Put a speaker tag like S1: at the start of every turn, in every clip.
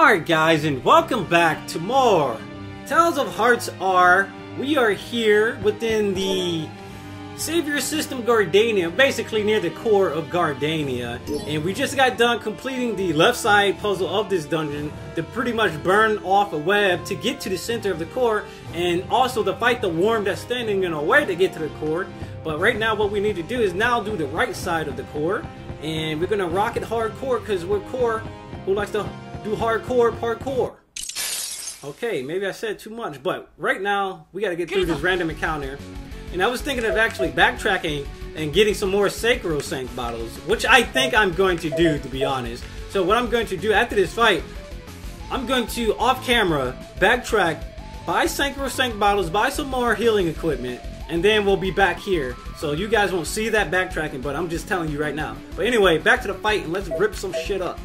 S1: Alright guys, and welcome back to more Tales of Hearts R. We are here within the Savior System Gardania, basically near the core of Gardania. And we just got done completing the left side puzzle of this dungeon to pretty much burn off a web to get to the center of the core and also to fight the worm that's standing in our way to get to the core. But right now what we need to do is now do the right side of the core and we're gonna rock it hardcore because we're core who likes to do hardcore parkour. Okay, maybe I said too much, but right now we gotta get through this random encounter. And I was thinking of actually backtracking and getting some more Sacrosanct bottles, which I think I'm going to do, to be honest. So what I'm going to do after this fight, I'm going to, off camera, backtrack, buy Sacrosanct bottles, buy some more healing equipment, and then we'll be back here. So you guys won't see that backtracking, but I'm just telling you right now. But anyway, back to the fight, and let's rip some shit up.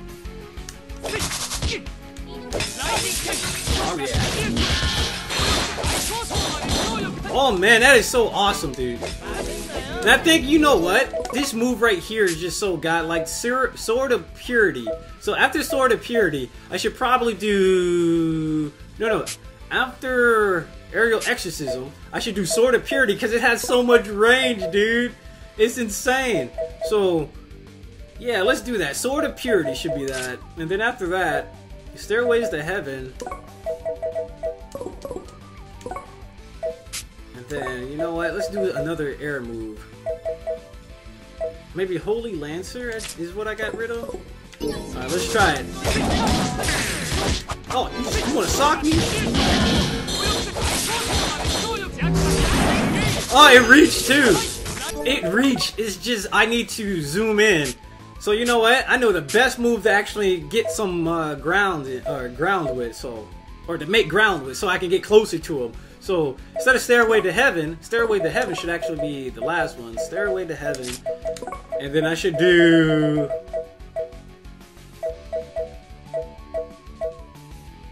S1: Oh. Man, that is so awesome, dude. And I think, you know what? This move right here is just so godlike. Sword of Purity. So after Sword of Purity, I should probably do... No, no. After Aerial Exorcism, I should do Sword of Purity because it has so much range, dude. It's insane. So, yeah, let's do that. Sword of Purity should be that. And then after that, Stairways to Heaven. And then, you know what? Let's do another air move. Maybe Holy Lancer is what I got rid of? Alright, let's try it. Oh, you, you wanna sock me? Oh, it reached too! It reached. It's just, I need to zoom in. So you know what? I know the best move to actually get some uh, ground or ground with, so or to make ground with, so I can get closer to him. So instead of Stairway to Heaven, Stairway to Heaven should actually be the last one. Stairway to Heaven, and then I should do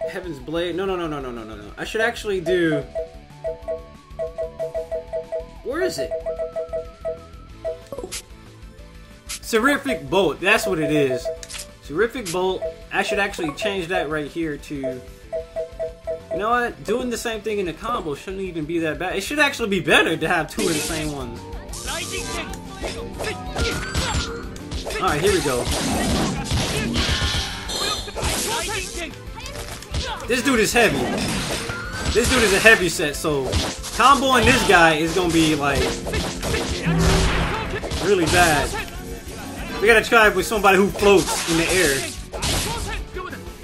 S1: Heaven's Blade. No, no, no, no, no, no, no, no. I should actually do. Where is it? Seraphic Bolt, that's what it is. Seraphic Bolt, I should actually change that right here to... You know what? Doing the same thing in the combo shouldn't even be that bad. It should actually be better to have two of the same ones. Alright, here we go. This dude is heavy. This dude is a heavy set, so comboing this guy is gonna be like really bad. We gotta try with somebody who floats in the air.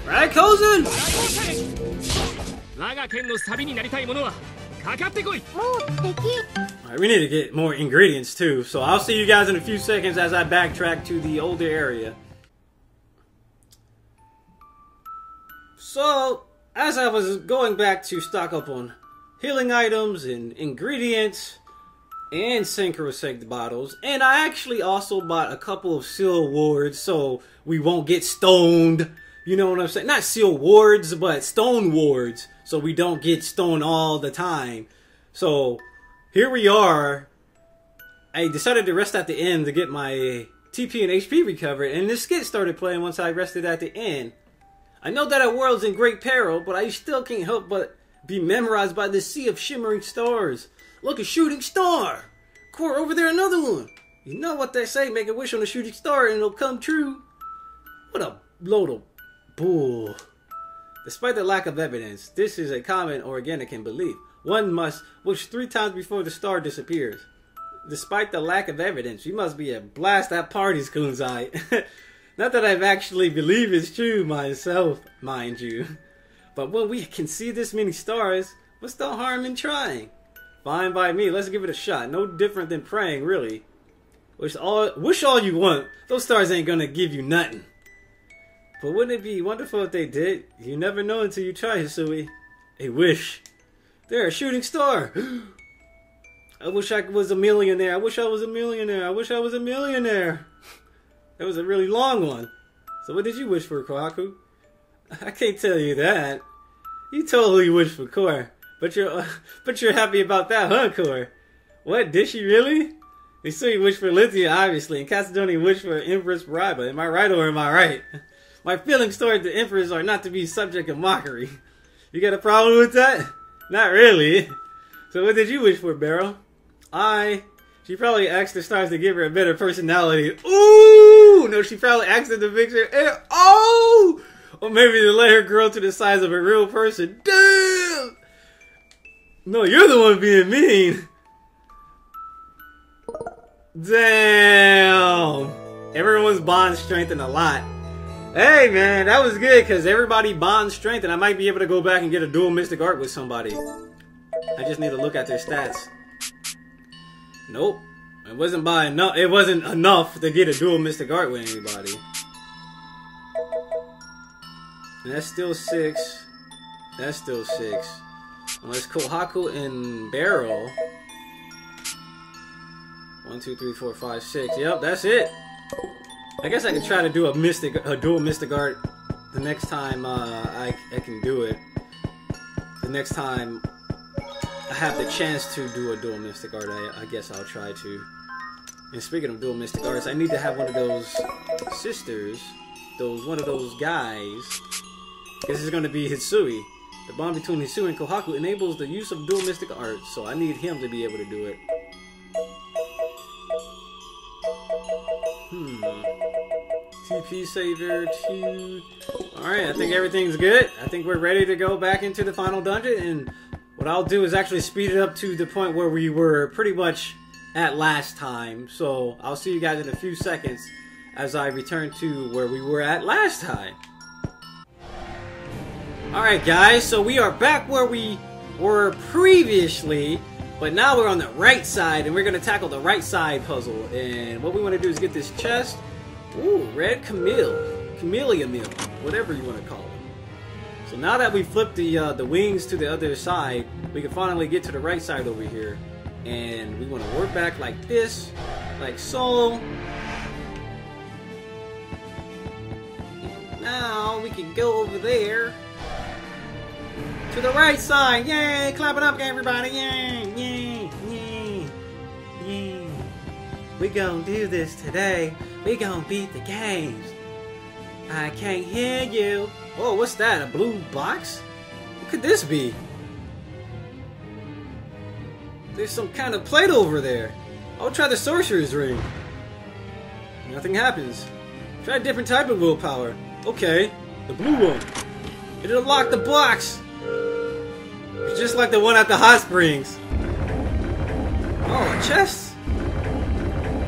S1: Right, Kozen? Alright, we need to get more ingredients too, so I'll see you guys in a few seconds as I backtrack to the older area. So, as I was going back to stock up on healing items and ingredients, and Sacrosanct bottles. And I actually also bought a couple of seal wards so we won't get stoned. You know what I'm saying? Not seal wards, but stone wards. So we don't get stoned all the time. So here we are. I decided to rest at the end to get my TP and HP recovered. And this skit started playing once I rested at the end. I know that our world's in great peril, but I still can't help but be memorized by this sea of shimmering stars. Look, a shooting star! Kor, over there, another one! You know what they say, make a wish on a shooting star and it'll come true. What a load of bull. Despite the lack of evidence, this is a common organican belief. One must wish three times before the star disappears. Despite the lack of evidence, you must be a blast at parties, Kunzite. Not that I've actually believe it's true myself, mind you. But when we can see this many stars, what's the harm in trying? Fine by me. Let's give it a shot. No different than praying, really. Wish all, wish all you want. Those stars ain't gonna give you nothing. But wouldn't it be wonderful if they did? You never know until you try, Hisui. A wish. They're a shooting star. I wish I was a millionaire. I wish I was a millionaire. I wish I was a millionaire. That was a really long one. So what did you wish for, Kohaku? I can't tell you that. You totally wished for Kor. But you're, uh, but you're happy about that, huh, Kor? What, did she really? You say you wish for Lithia, obviously, and Chalcedony wished for Empress Briba. Am I right or am I right? My feelings toward the Empress are not to be subject of mockery. You got a problem with that? Not really. So what did you wish for, Beryl? I... She probably asked the stars to give her a better personality. Ooh! No, she probably asked in the picture. And, oh! Or maybe to let her grow to the size of a real person. Damn! No, you're the one being mean. Damn! Everyone's bond strengthened a lot. Hey man, that was good because everybody bond strength and I might be able to go back and get a dual mystic art with somebody. I just need to look at their stats. Nope. It wasn't by enough it wasn't enough to get a dual mystic art with anybody. And that's still six. That's still six. Unless Kohaku and Beryl. One, two, three, four, five, six. Yep, that's it. I guess I can try to do a mystic, a dual mystic art the next time uh, I, I can do it. The next time I have the chance to do a dual mystic art, I, I guess I'll try to. And speaking of dual mystic arts, I need to have one of those sisters, those one of those guys. This is going to be Hisui. The bond between Hisui and Kohaku enables the use of dual mystic arts, so I need him to be able to do it. Hmm. TP saver, two. Alright, I think everything's good. I think we're ready to go back into the final dungeon, and what I'll do is actually speed it up to the point where we were pretty much at last time. So I'll see you guys in a few seconds as I return to where we were at last time. Alright guys, so we are back where we were previously, but now we're on the right side and we're going to tackle the right side puzzle. And what we want to do is get this chest Ooh, red Camille. Camellia meal. Whatever you want to call it. So now that we flipped the uh, the wings to the other side, we can finally get to the right side over here. And we want to work back like this, like so. now we can go over there to the right side. Yay! Clap it up, everybody! Yay! Yay! Yay! Yay! We gonna do this today. We gonna beat the games. I can't hear you. Oh, what's that? A blue box? What could this be? There's some kind of plate over there. I'll try the sorcerer's ring. Nothing happens. Try a different type of willpower. Okay, the blue one. It unlocked the box. It's just like the one at the hot springs. Oh, a chest.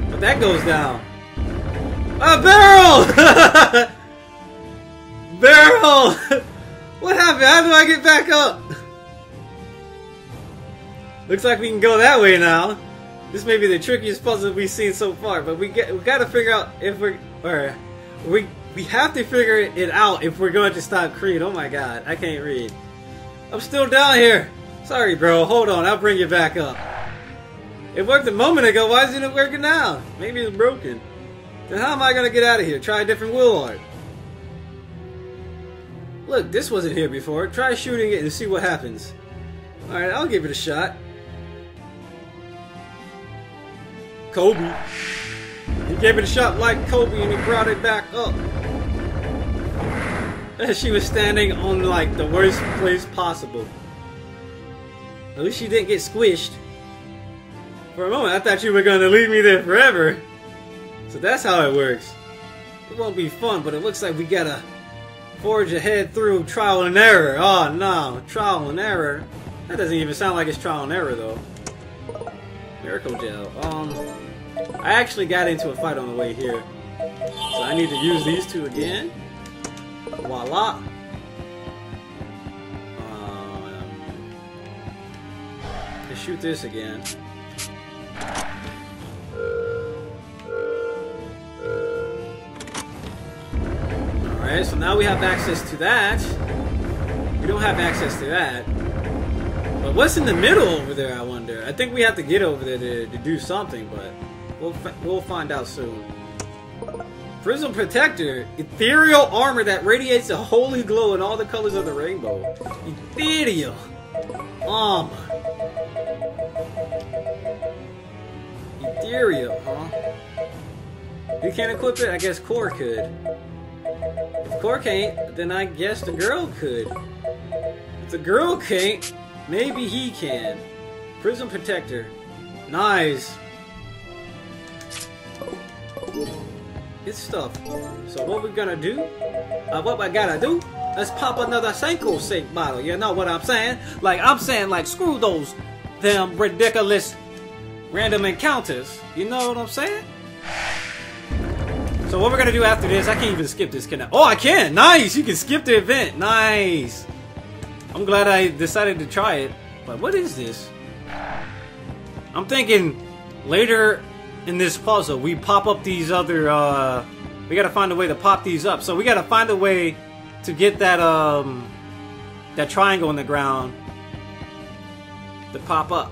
S1: But that goes down. A barrel! barrel! what happened? How do I get back up? Looks like we can go that way now. This may be the trickiest puzzle we've seen so far, but we get we gotta figure out if we're or we we have to figure it out if we're going to stop Creed. Oh my god, I can't read. I'm still down here. Sorry, bro. Hold on, I'll bring you back up. It worked a moment ago. Why isn't it working now? Maybe it's broken. Then how am I going to get out of here? Try a different wheel art. Look, this wasn't here before. Try shooting it and see what happens. Alright, I'll give it a shot. Kobe. He gave it a shot like Kobe and he brought it back up. And she was standing on like the worst place possible. At least she didn't get squished. For a moment, I thought you were gonna leave me there forever. So that's how it works. It won't be fun, but it looks like we gotta forge ahead through trial and error. Oh no, trial and error. That doesn't even sound like it's trial and error though. Miracle gel. Um, I actually got into a fight on the way here, so I need to use these two again. Voila. Um, let's shoot this again. Alright, so now we have access to that. We don't have access to that. But what's in the middle over there, I wonder? I think we have to get over there to, to do something, but we'll, we'll find out soon. Prism Protector, ethereal armor that radiates a holy glow in all the colors of the rainbow. Ethereal armor. Ethereal, huh? You can't equip it? I guess Kor could. If Kor can't, then I guess the girl could. If the girl can't, maybe he can. Prism Protector. Nice. Good stuff. So what we're gonna do, uh, what I gotta do, let's pop another Sacrosanct bottle. You know what I'm saying? Like, I'm saying, like, screw those them ridiculous random encounters. You know what I'm saying? So what we're gonna do after this, I can't even skip this, can I? Oh, I can! Nice! You can skip the event. Nice! I'm glad I decided to try it. But what is this? I'm thinking later in this puzzle, we pop up these other, uh, we gotta find a way to pop these up. So we gotta find a way to get that, um, that triangle in the ground to pop up.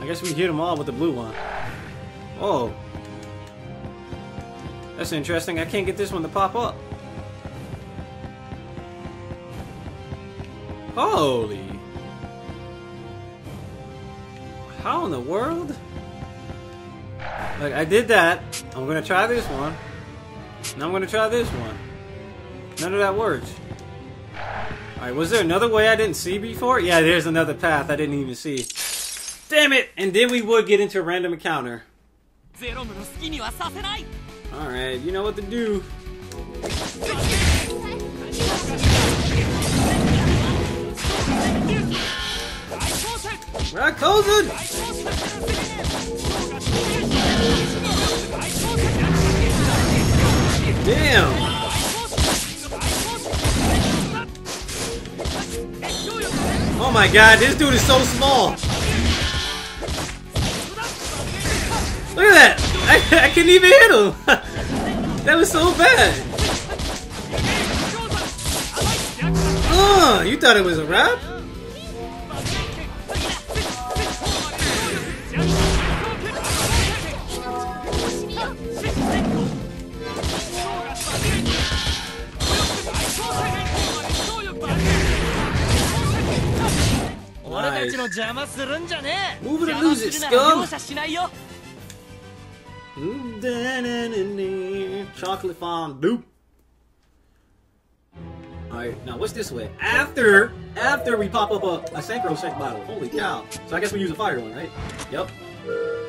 S1: I guess we hit them all with the blue one. Oh. That's interesting. I can't get this one to pop up. Holy. How in the world? Like, I did that. I'm gonna try this one. Now I'm gonna try this one. None of that works. Alright, was there another way I didn't see before? Yeah, there's another path I didn't even see. Damn it! And then we would get into a random encounter. Alright, you know what to do. Rakosen! Damn! Oh my god, this dude is so small! Look at that! I, I couldn't even hit him! that was so bad! Oh, you thought it was a rap?
S2: 俺たちの邪魔するんじゃねえ
S1: Move Chocolate fondue. Alright, now what's this way? After, after we pop up a, a Sacrosanct bottle. Holy cow. So I guess we use a fire one, right? Yep.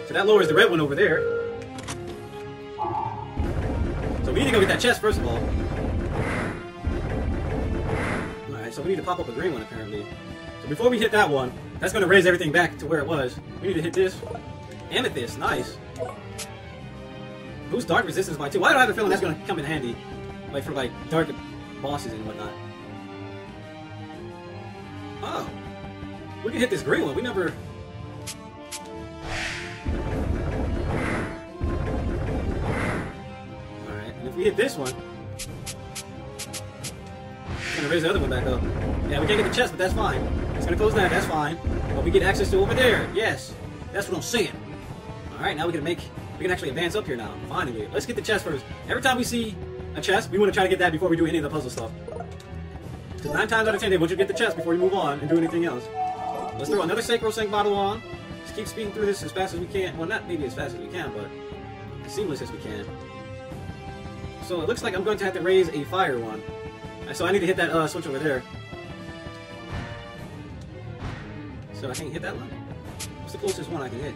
S1: So that lowers the red one over there. So we need to go get that chest first of all. Alright, so we need to pop up a green one apparently. So before we hit that one, that's going to raise everything back to where it was. We need to hit this. Amethyst, nice. Boost dark resistance by two. Why do I have a feeling that's gonna come in handy? Like for like dark bosses and whatnot. Oh. We can hit this green one. We never Alright, and if we hit this one It's gonna raise the other one back up. Yeah, we can't get the chest, but that's fine. It's gonna close that, that's fine. But we get access to over there. Yes. That's what I'm saying. Alright, now we can make we can actually advance up here now. Finally. Let's get the chest first. Every time we see a chest, we want to try to get that before we do any of the puzzle stuff. Because nine times out of ten, they want you to get the chest before you move on and do anything else. Let's throw another Sacrosanct bottle on. Just keep speeding through this as fast as we can. Well, not maybe as fast as we can, but as seamless as we can. So it looks like I'm going to have to raise a fire one. So I need to hit that uh, switch over there. So I can't hit that one? What's the closest one I can hit?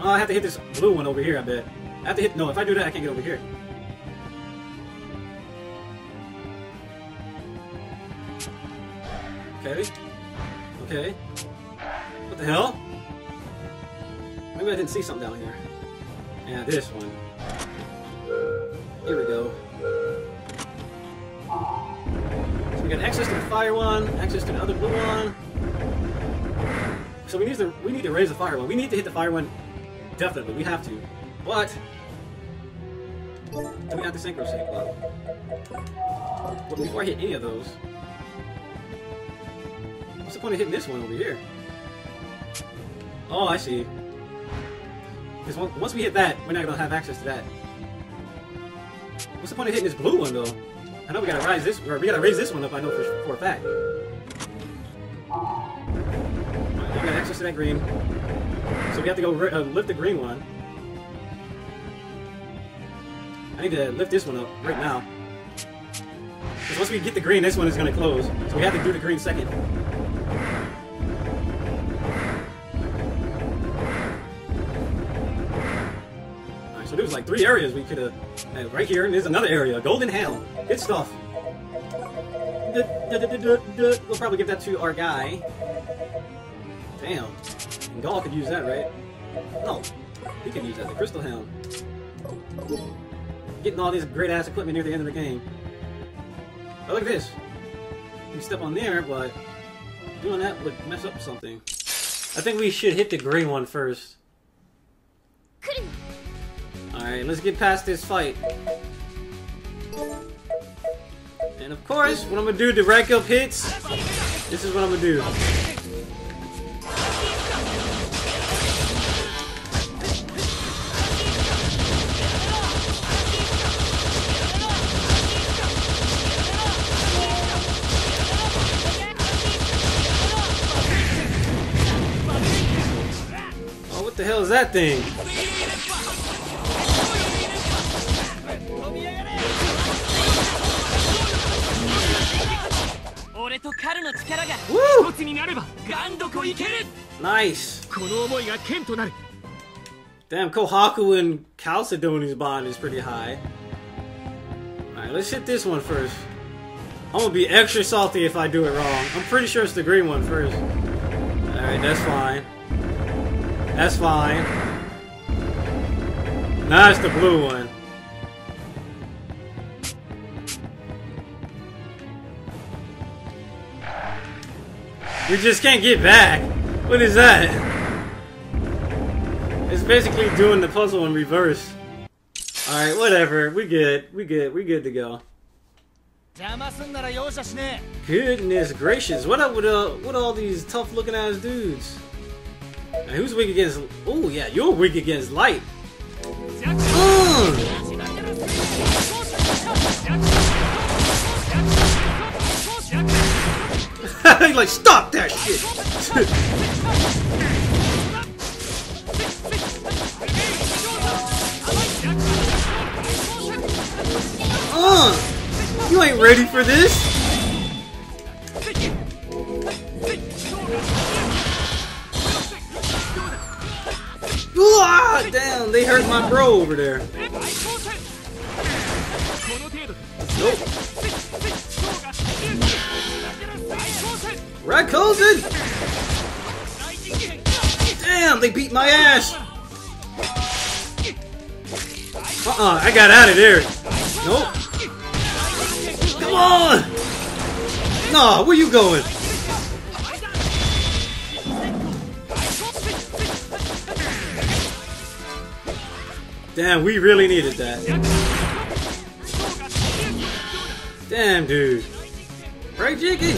S1: Oh, I have to hit this blue one over here, I bet. I have to hit... No, if I do that, I can't get over here. Okay. Okay. What the hell? Maybe I didn't see something down here. Yeah, this one. Here we go. So we got access to the fire one, access to the other blue one. So we need to we need to raise the fire one. We need to hit the fire one Definitely, we have to. But do we have the Sacrosanct bottle? But before I hit any of those, what's the point of hitting this one over here? Oh, I see. Because once we hit that, we're not gonna have access to that. What's the point of hitting this blue one though? I know we gotta raise this, or we gotta raise this one up. I know for, for a fact. Alright, we got access to that green. So we have to go uh, lift the green one. I need to lift this one up right now. Because once we get the green, this one is going to close. So we have to do the green second. Alright, so there was like three areas we could have... Uh, right here, and there's another area. Golden Helm. Good stuff. We'll probably give that to our guy. Damn. And Gall could use that, right? No. He can use that, the Crystal Helm. Getting all this great ass equipment near the end of the game. Oh, look at this. You can step on there, but doing that would mess up something. I think we should hit the green one first. Alright, let's get past this fight. And of course, what I'm gonna do to rack up hits, this is what I'm gonna do. That thing? Nice. Damn, Kohaku and Chalcedony's bond is pretty high. Alright, let's hit this one first. I'm gonna be extra salty if I do it wrong. I'm pretty sure it's the green one first. Alright, that's fine. That's fine. Now it's the blue one. We just can't get back. What is that? It's basically doing the puzzle in reverse. Alright, whatever. We good. We good. We good to go. Goodness gracious. What up with uh what all these tough looking ass dudes? Now, who's weak against Oh yeah, you're weak against light. He's like, stop that shit! uh, you ain't ready for this? Ah, damn, they hurt my bro over there. Nope. Rakosen! Damn, they beat my ass! Uh-uh, I got out of there. Nope. Come on! Nah, where you going? Damn, we really needed that. Damn, dude. Right, Jiggy?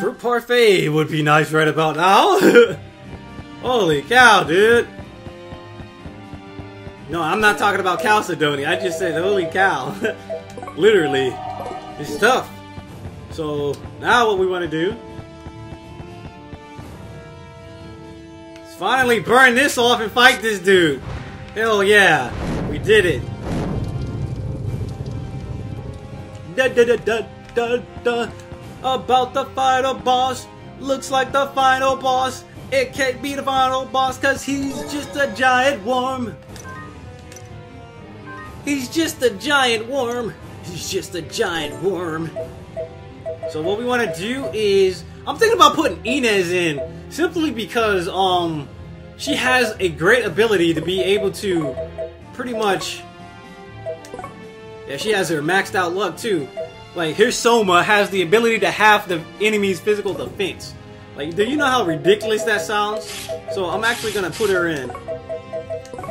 S1: Fruit parfait would be nice right about now. Holy cow, dude. No, I'm not talking about Chalcedony. I just said holy cow. Literally. It's tough. So, now what we want to do finally burn this off and fight this dude. Hell yeah. We did it. Da da da da da da. About the final boss. Looks like the final boss. It can't be the final boss because he's just a giant worm. He's just a giant worm. He's just a giant worm. So what we want to do is, I'm thinking about putting Ines in simply because um she has a great ability to be able to pretty much. Yeah, she has her maxed out luck too. Like here's Soma has the ability to half the enemy's physical defense. Like, do you know how ridiculous that sounds? So I'm actually gonna put her in.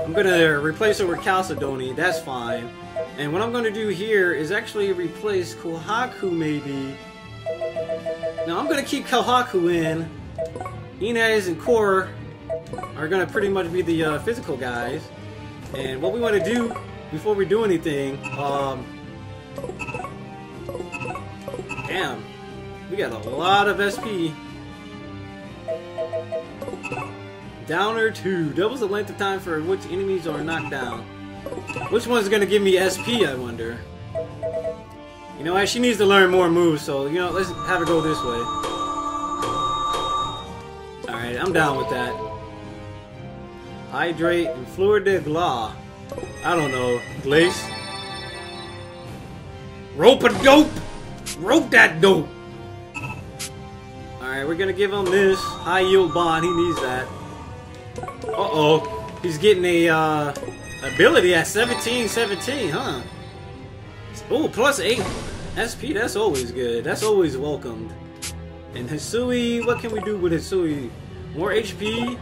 S1: I'm gonna replace her with Chalcedony, that's fine. And what I'm gonna do here is actually replace Kohaku maybe. Now I'm gonna keep Kohaku in. Ines and Kor are gonna pretty much be the uh, physical guys. And what we wanna do before we do anything, um... Damn. We got a lot of SP. Downer 2. Doubles the length of time for which enemies are knocked down. Which one's gonna give me SP, I wonder? You know what, she needs to learn more moves, so, you know, let's have her go this way. Alright, I'm down with that. Hydrate and Fleur de Glas. I don't know. Glace? Rope a dope! Rope that dope! Alright, we're gonna give him this. High yield bond, he needs that. Uh-oh. He's getting a, uh, ability at 17, 17, huh? Oh, plus 8 SP, that's always good. That's always welcomed. And Hisui, what can we do with Hisui? More HP?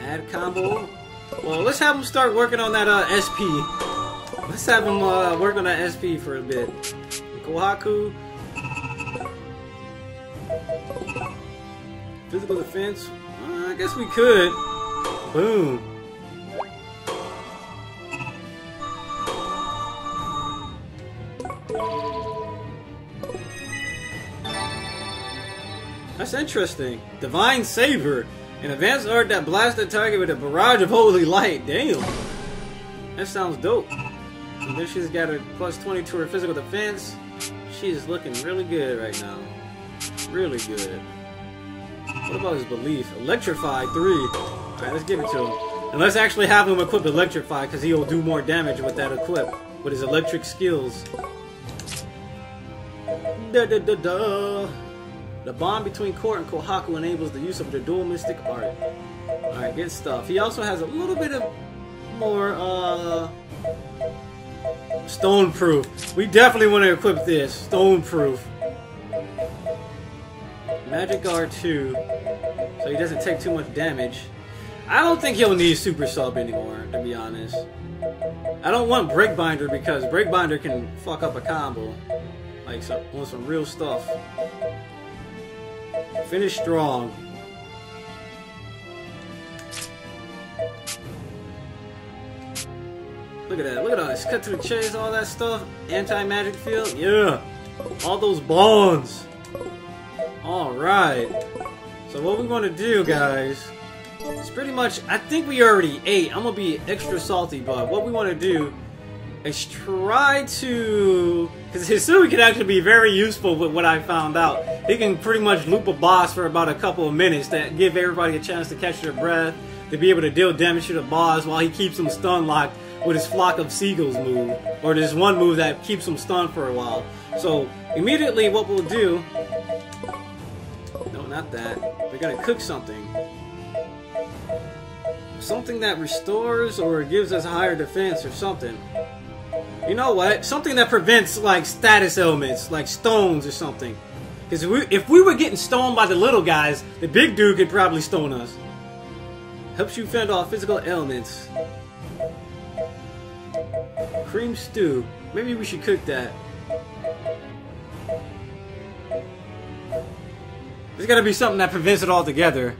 S1: Add combo? Well, let's have him start working on that uh, SP. Let's have him uh, work on that SP for a bit. Kohaku. Physical defense? Uh, I guess we could. Boom. Interesting. Divine Saber. An advanced art that blasts the target with a barrage of holy light. Damn. That sounds dope. And then she's got a plus 20 to her physical defense. She's looking really good right now. Really good. What about his belief? Electrify 3. Alright, let's give it to him. And let's actually have him equip Electrify because he'll do more damage with that equip. With his electric skills. Da da da da. The bond between Kor and Kohaku enables the use of the dual mystic art. Alright, good stuff. He also has a little bit of more, uh... Stone proof. We definitely want to equip this. Stone proof. Magic Guard 2. So he doesn't take too much damage. I don't think he'll need Super Sub anymore, to be honest. I don't want Breakbinder because Breakbinder can fuck up a combo. Like, on some real stuff. Finish strong. Look at that. Look at us. Cut to the chase, all that stuff. Anti-magic field. Yeah. All those bonds. Alright. So what we're to do, guys, is pretty much... I think we already ate. I'm to be extra salty, but what we want to do is try to... Because Hisui can actually be very useful with what I found out. He can pretty much loop a boss for about a couple of minutes to give everybody a chance to catch their breath, to be able to deal damage to the boss while he keeps them stun locked with his Flock of Seagulls move. Or there's one move that keeps them stunned for a while. So, immediately what we'll do... No, not that. We're gonna cook something something that restores or gives us higher defense or something. You know what? Something that prevents like status elements, like stones or something. Because if we, if we were getting stoned by the little guys, the big dude could probably stone us. Helps you fend off physical ailments. Cream stew. Maybe we should cook that. There's gotta be something that prevents it altogether.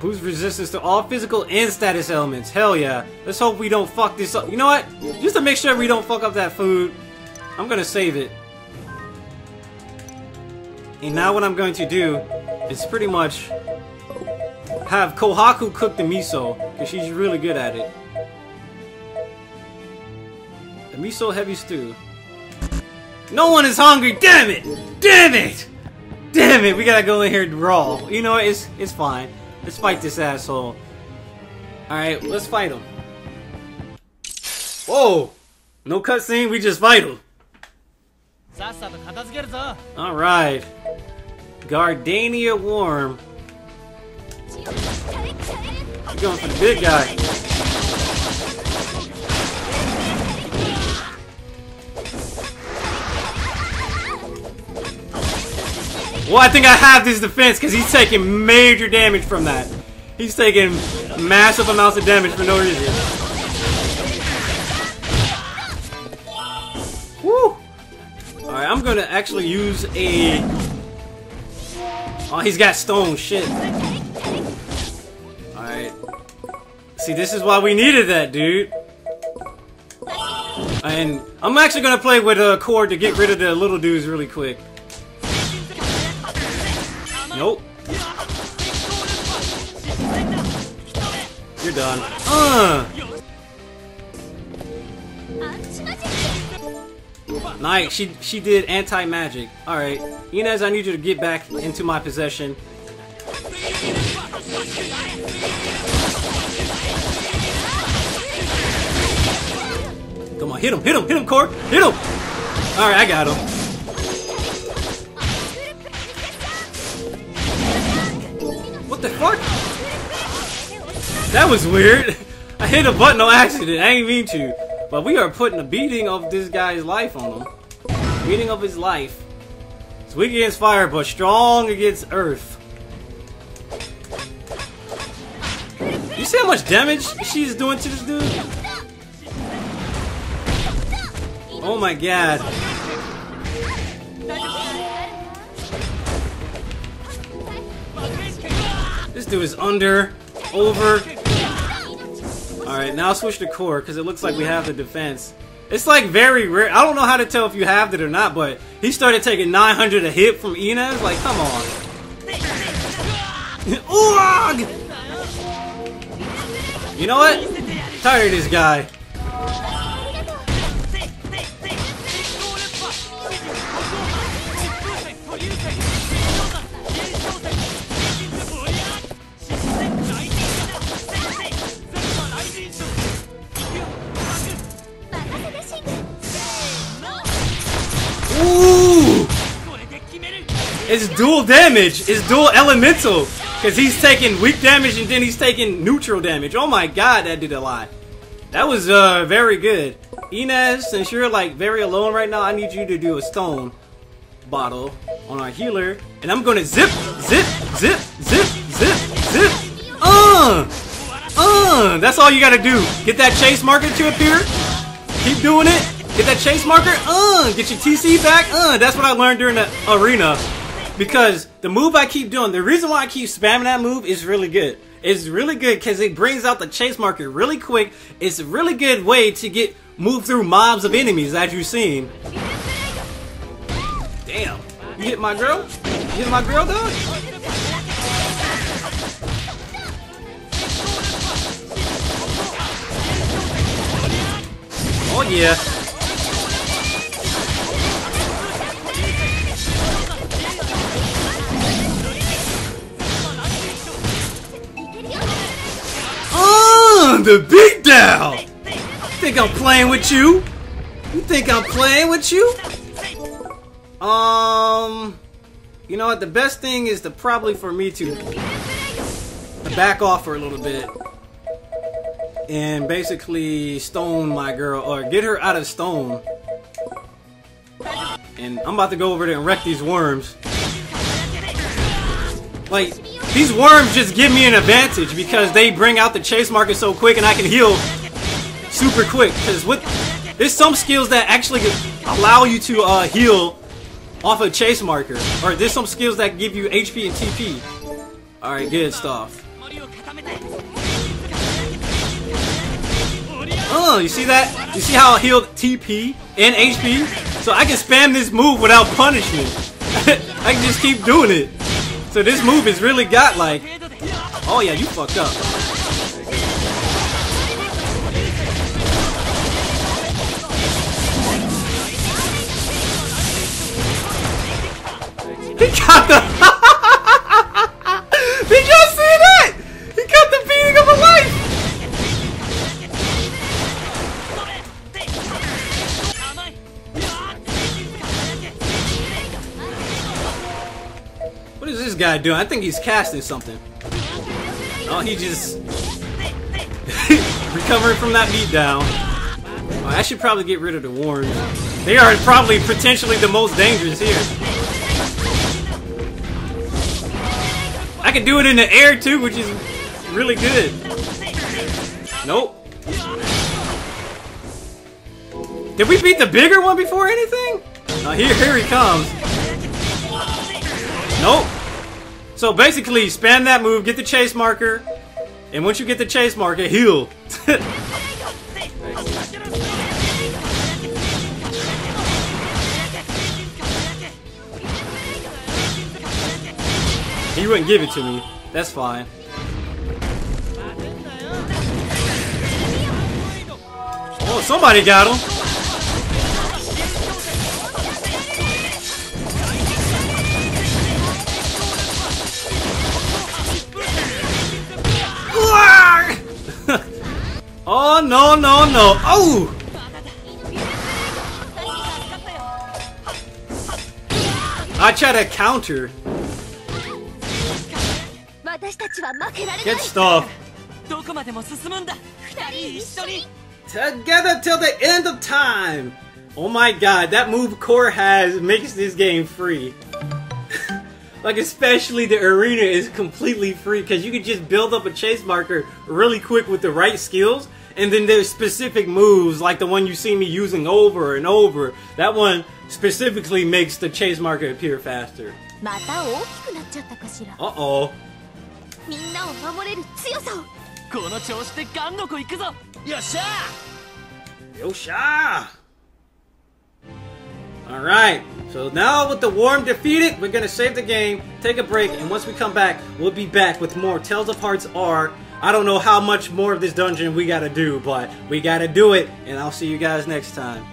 S1: Boost resistance to all physical and status elements. Hell yeah. Let's hope we don't fuck this up. You know what? Just to make sure we don't fuck up that food, I'm gonna save it. And now what I'm going to do is pretty much have Kohaku cook the miso, because she's really good at it. The miso heavy stew. No one is hungry, damn it! Damn it! Damn it, we gotta go in here raw. You know, it's it's fine. Let's fight this asshole. Alright, let's fight him. Whoa! No cutscene, we just fight him. Alright. Gardania Worm. We're going for the big guy. Well, I think I have this defense because he's taking major damage from that. He's taking massive amounts of damage for no reason. Woo! Alright, I'm gonna actually use a... Oh, he's got stone. Shit. Alright. See, this is why we needed that, dude. And I'm actually gonna play with a cord to get rid of the little dudes really quick. Nope. You're done. Uh. Nice. She she did anti magic. All right, Ines, I need you to get back into my possession. Come on, hit him, hit him, hit him, Kor, hit him. All right, I got him. That was weird. I hit a button on accident. I ain't mean to. But we are putting a beating of this guy's life on him. Beating of his life. It's weak against fire, but strong against earth. You see how much damage she's doing to this dude? Oh my god. This dude is under, over, Alright, now switch to Kor, because it looks like we have the defense. It's like very rare. I don't know how to tell if you have it or not, but he started taking 900 a hit from Ines. Like, come on. you know what? Tired of this guy. It's dual damage. It's dual elemental. Because he's taking weak damage and then he's taking neutral damage. Oh my god, that did a lot. That was uh, very good. Ines, since you're like very alone right now, I need you to do a stone bottle on our healer. And I'm gonna zip, zip, zip, zip, zip, zip. Uh! Uh! That's all you gotta do. Get that chase marker to appear. Keep doing it. Get that chase marker. Uh! Get your TC back. Uh! That's what I learned during the arena. Because the move I keep doing, the reason why I keep spamming that move is really good. It's really good because it brings out the chase marker really quick. It's a really good way to get move through mobs of enemies, as you've seen. Damn. You hit my girl? You hit my girl, dog? Oh yeah. The beat beatdown! Think I'm playing with you? You think I'm playing with you? Um, you know what? The best thing is to probably for me to, to back off for a little bit and basically stone my girl or get her out of stone. And I'm about to go over there and wreck these worms. Like, these worms just give me an advantage because they bring out the chase marker so quick and I can heal super quick. Because with there's some skills that actually allow you to uh, heal off a chase marker. Or there's some skills that give you HP and TP. Alright, good stuff. Oh, you see that? You see how I healed TP and HP? So I can spam this move without punishment. I can just keep doing it. So this move has really got like, oh yeah, you fucked up. He got the I think he's casting something. Oh, he just recovering from that beatdown. Oh, I should probably get rid of the worms. They are probably potentially the most dangerous here. I can do it in the air too, which is really good. Nope. Did we beat the bigger one before anything? Oh, here, here he comes. Nope. So basically, spam that move, get the chase marker, and once you get the chase marker, heal. he wouldn't give it to me. That's fine. Oh, somebody got him. Oh, no, no, no. Oh! I try to counter. Get stuff. Together till the end of time. Oh my god, that move Kor has makes this game free. like especially the arena is completely free because you can just build up a chase marker really quick with the right skills and then there's specific moves like the one you see me using over and over. That one specifically makes the chase marker appear faster. Uh-oh. Yosha! Alright, so now with the worm defeated, we're gonna save the game, take a break, and once we come back, we'll be back with more Tales of Hearts R I don't know how much more of this dungeon we gotta do, but we gotta do it, and I'll see you guys next time.